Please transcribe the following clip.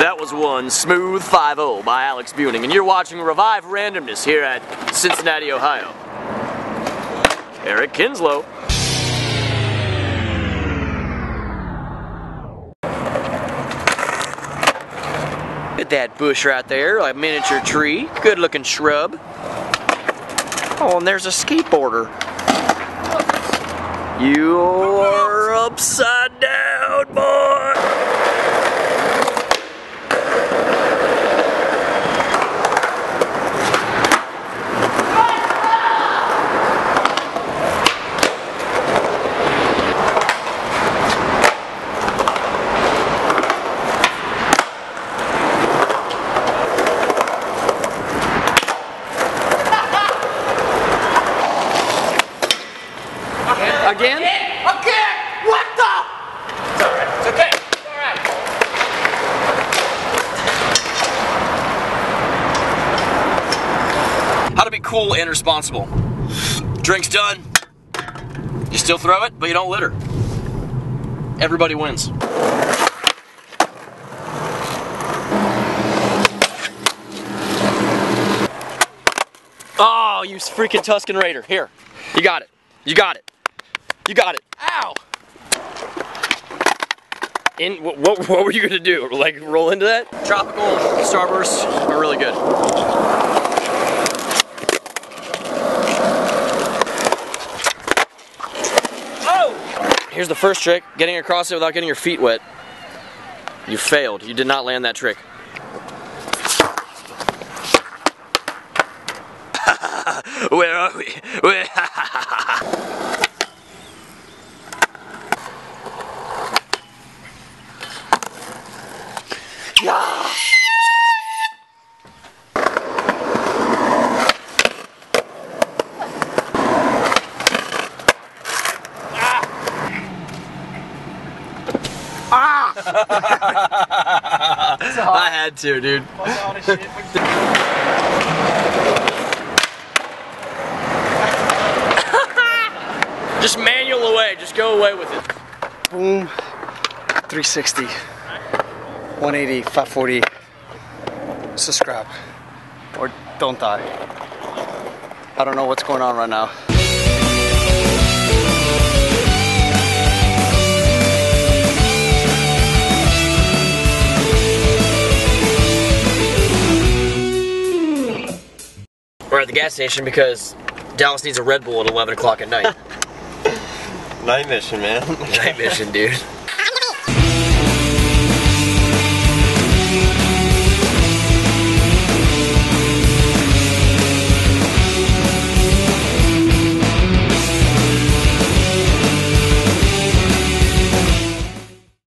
That was one smooth 5-0 by Alex Buening, and you're watching Revive Randomness here at Cincinnati, Ohio. Eric Kinslow. Look At that bush right there, a miniature tree, good looking shrub. Oh, and there's a skateboarder. You're upside down, Again? Okay! What the? It's alright. It's okay. It's alright. How to be cool and responsible. Drink's done. You still throw it, but you don't litter. Everybody wins. Oh, you freaking Tusken Raider. Here. You got it. You got it. You got it. Ow! In, what, what, what were you gonna do? Like roll into that? Tropical starbursts are really good. Oh! Here's the first trick, getting across it without getting your feet wet. You failed. You did not land that trick. Where are we? Where? yeah! I had to, dude. Just manual away. Just go away with it. Boom. 360. 180, 540. Subscribe. Or don't die. I don't know what's going on right now. We're at the gas station because Dallas needs a Red Bull at 11 o'clock at night. Night mission, man. Night mission, dude.